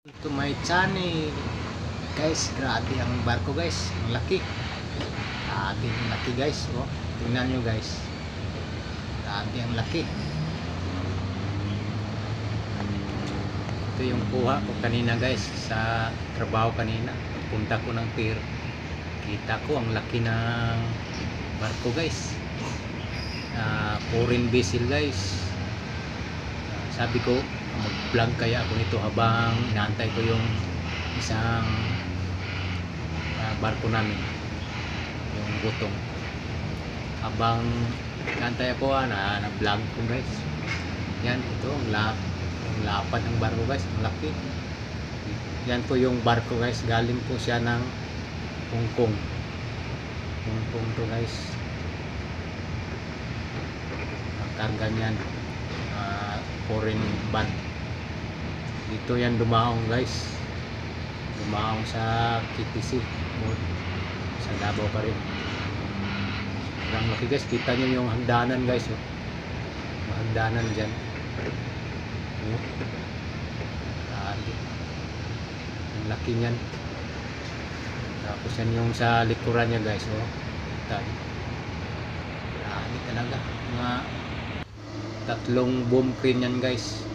to my channel. Guys grabe ang barko guys. Ang laki. Grabe ang laki guys. Oh, tingnan nyo guys. Grabe ang laki. Ito yung kuha ko kanina guys sa trabaho kanina. Punta ko ng pier. Kita ko ang laki ng barko guys. Uh, foreign vessel guys. Ah, sabi ko mag-vlog kaya ako nito habang inaantay ko yung isang ah, barko namin. Yung gutong. Habang inaantay ako ah, na, na vlog ko guys. Yan ito ang lap ang lapad ng barko guys. Ang laki. Yan po yung barko guys. Galing po siya ng Hong Kong. Hong Kong to guys. Ang karga niyan ah, foreign van dito yan dumaong guys. Dumaong sa KTC sa Davao pa rin. Sobrang laki guys. Kita nyo yung hagdanan guys oh. yung hagdanan dyan. Oh. Ang laki nyan tapos yan yung sa likuran niya guys oh. kita. Grabe talaga. Mga tatlong boom crane yan guys.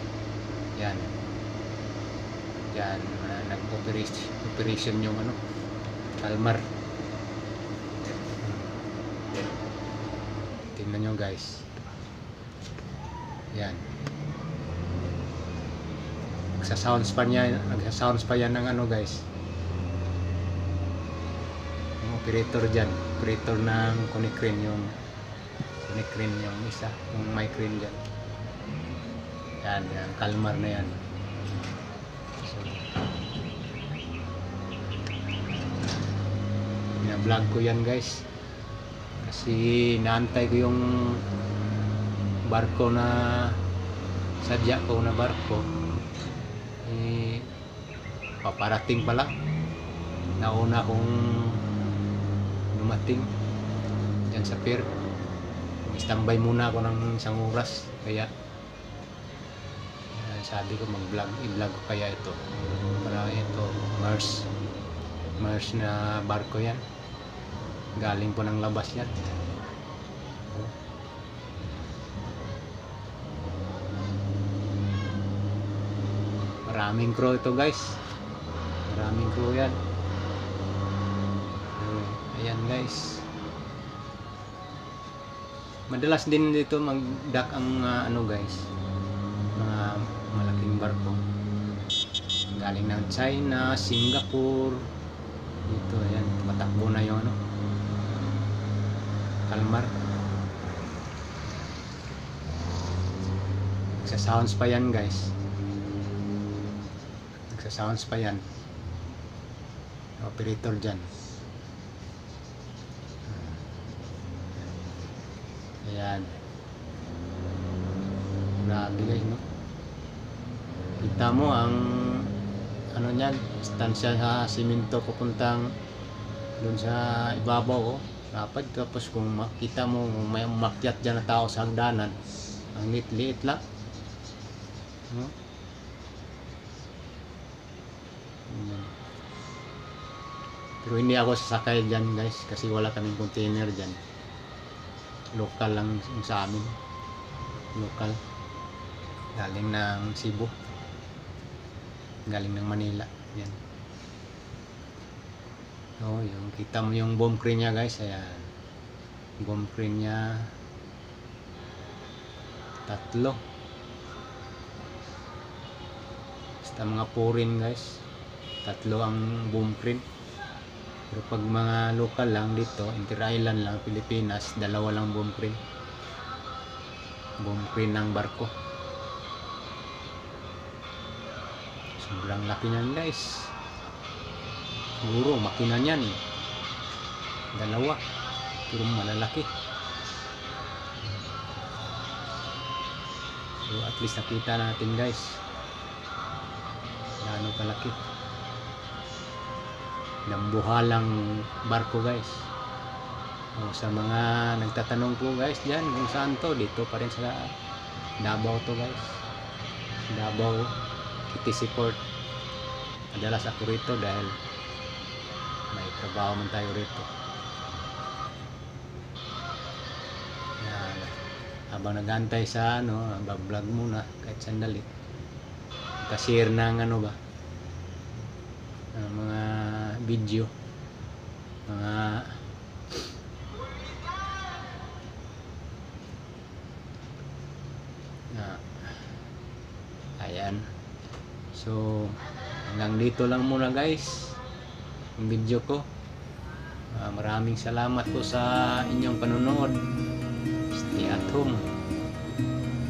Yan yan uh, nag-operation operation yung ano kalmar tingnan nyo guys. Yan. Nagsa-sounds pa niya nagsa-sounds pa yan ng ano guys. Yung operator dyan operator ng Konicrane yung Konicrane yung isa yung mic crane dyan. Yan yan kalmar na yan so vlog ko yan guys. Kasi naantay ko yung barko na sadya ko na barko. Eh paparating pala. Nauna kong dumating dyan sa pier. Standby muna ako ng isang oras kaya eh, sabi ko mag vlog i-vlog kaya ito. Para ito Mars Mars na barko yan galing po ng labas yan. Maraming crew ito guys. Maraming crew yan. Ayan guys. Madalas din dito mag-dock ang uh, ano guys. Mga malaking barko. Galing ng China, Singapore. Dito ayan matakbo na yung ano Kalmar nagsa-sounds pa yan guys. Nagsa-sounds pa yan. Operator dyan. Ayan. Grabe guys no? Kita mo ang ano niyan stansya sa simento papuntang doon sa ibabaw oh dapat tapos kung makita mo may umakyat dyan na tao sa hagdanan ang liit-liit lang. No? Pero hindi ako sasakay dyan guys kasi wala kaming container dyan. Local lang sa amin. Local. Galing ng Cebu. Galing ng Manila. Yan oh yung kita mo yung bomb crane niya guys ayan. Bomb crane niya. Tatlo. Basta mga foreign guys. Tatlo ang bomb crane pero pag mga local lang dito inter-island lang Pilipinas dalawa lang bomb crane bomb crane ng barko. Sobrang laki niyan guys siguro makina niyan dalawa. Pero malalaki. So at least nakita natin guys. Gaano kalaki. Nambuhalang barko guys. O, sa mga nagtatanong po guys dyan kung saan to dito pa rin sa Davao to guys. Davao KTC Port madalas ako rito dahil trabaho man tayo rito yan. Habang nagantay sa ano vlog muna kahit sandali. Kasi ng ano ba ng mga video. Mga Ah. ayan. So hanggang dito lang muna guys yung video ko. Ah, maraming salamat po sa inyong panonood. Stay at home.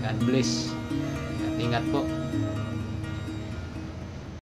God bless. At ingat po